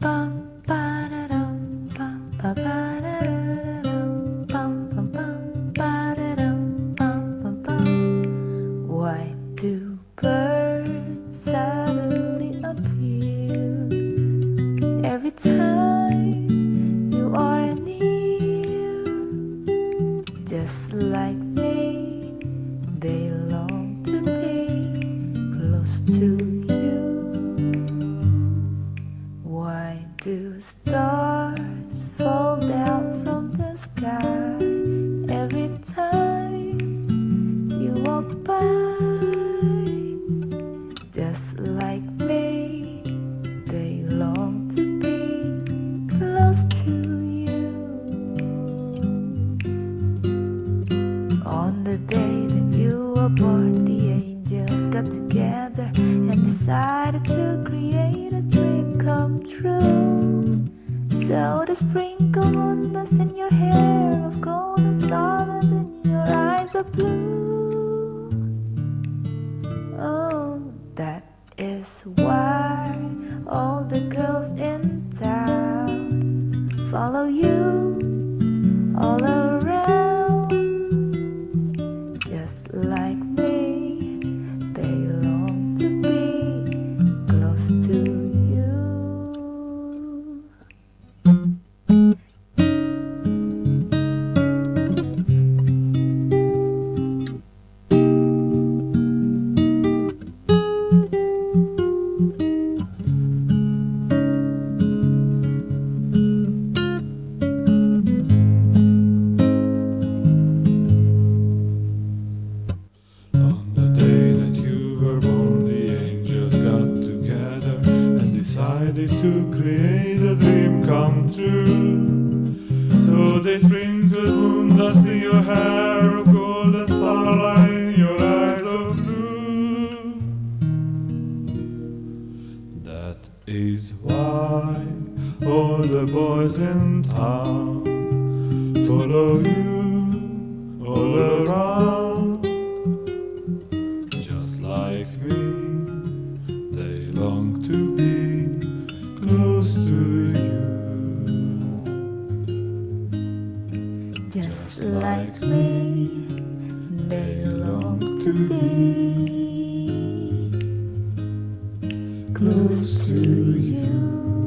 Why do birds suddenly appear every time you are near? Just like me, they long to be close to you. Do stars fall down from the sky every time you walk by? Just like me, they long to be close to you. On the day that you were born, the angels got together and decided to create a dream come true. So the sprinkle moon dust in your hair of gold and in your eyes of blue. Oh, that is why all the girls in town follow you decided to create a dream come true. So they sprinkled moon dust in your hair of gold and starlight in your eyes of blue. That is why all the boys in town follow you Just like me, they long to be close to you.